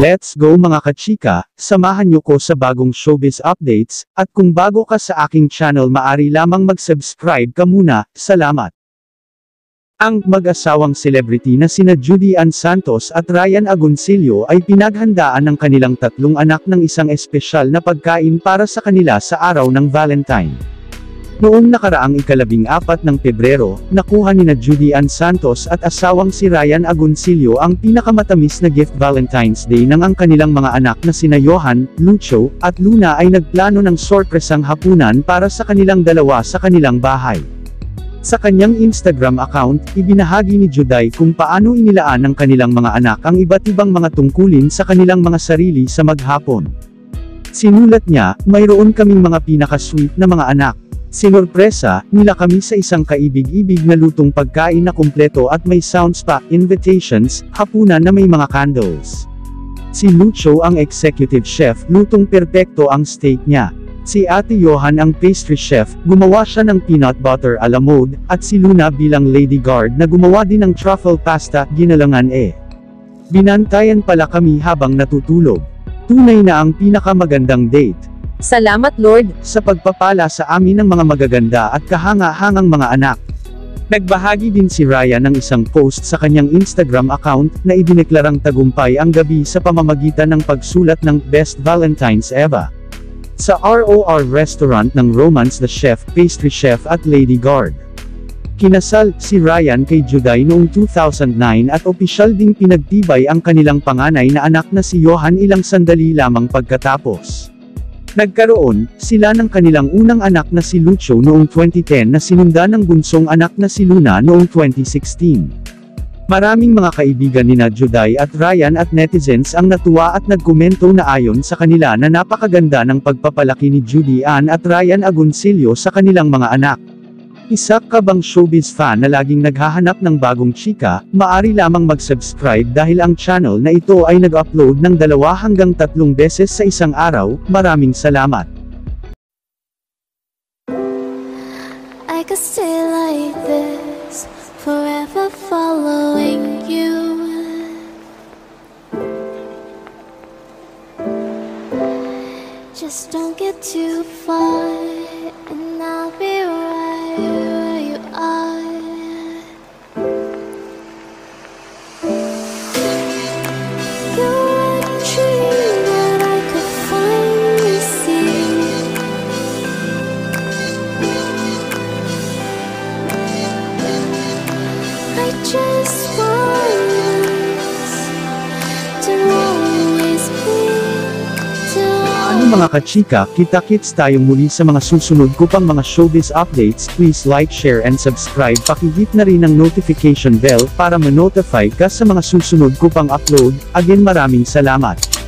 Let's go mga kachika, samahan niyo ko sa bagong showbiz updates, at kung bago ka sa aking channel maari lamang mag-subscribe ka muna, salamat. Ang mag-asawang celebrity na sina Judy Ann Santos at Ryan Agoncillo ay pinaghandaan ng kanilang tatlong anak ng isang espesyal na pagkain para sa kanila sa araw ng Valentine. Noong nakaraang ikalabing apat ng Pebrero, nakuha ni na Judy Ann Santos at asawang si Ryan Agoncillo ang pinakamatamis na gift Valentine's Day nang ang kanilang mga anak na sina Johan, Lucho, at Luna ay nagplano ng sorpresang hapunan para sa kanilang dalawa sa kanilang bahay. Sa kanyang Instagram account, ibinahagi ni Juday kung paano inilaan ng kanilang mga anak ang iba't ibang mga tungkulin sa kanilang mga sarili sa maghapon. Sinulat niya, mayroon kaming mga pinaka-sweet na mga anak. Sinurpresa, nila kami sa isang kaibig-ibig na lutong pagkain na kumpleto at may sounds pa, invitations, hapunan na may mga candles. Si Lucho ang executive chef, lutong perpekto ang steak niya. Si Ate Johan ang pastry chef, gumawa siya ng peanut butter a la mode, at si Luna bilang lady guard na gumawa din ng truffle pasta, ginalangan eh. Binantayan pala kami habang natutulog. Tunay na ang pinakamagandang date. Salamat Lord. Sa pagpapala sa amin ng mga magaganda at kahanga-hangang mga anak. Nagbahagi din si Ryan ng isang post sa kanyang Instagram account na idineklarang tagumpay ang gabi sa pamamagitan ng pagsulat ng Best Valentine's Ever. Sa ROR restaurant ng Romance the Chef, Pastry Chef at Lady Guard. Kinasal, si Ryan kay Juday noong 2009 at opisyal ding pinagtibay ang kanilang panganay na anak na si Johan ilang sandali lamang pagkatapos. Nagkaroon, sila ng kanilang unang anak na si Lucho noong 2010 na sinunda ng bunsong anak na si Luna noong 2016. Maraming mga kaibigan ni Juday at Ryan at netizens ang natuwa at nagkomento na ayon sa kanila na napakaganda ng pagpapalaki ni Judy Ann at Ryan Agoncillo sa kanilang mga anak. Isa ka bang showbiz fan na laging naghahanap ng bagong chika, maari lamang mag-subscribe dahil ang channel na ito ay nag-upload ng dalawa hanggang tatlong beses sa isang araw, maraming salamat. I could stay like this forever following you. Just don't get too far, Ano mga kachika, kita-kits tayong muli sa mga susunod ko pang mga showbiz updates, please like, share and subscribe. Pakihit na rin ang notification bell para ma-notify ka sa mga susunod ko pang upload, again maraming salamat.